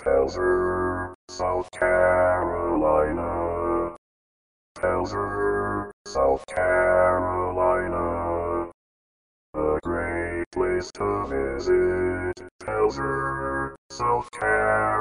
Pelzer, South Carolina. Pelzer, South Carolina. A great place to visit. Pelzer, South Carolina.